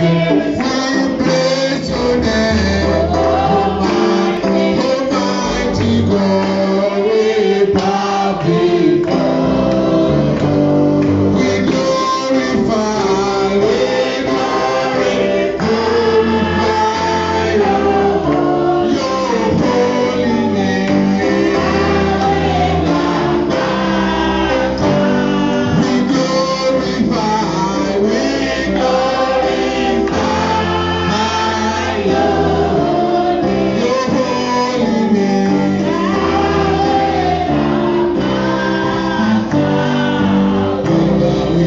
Yes.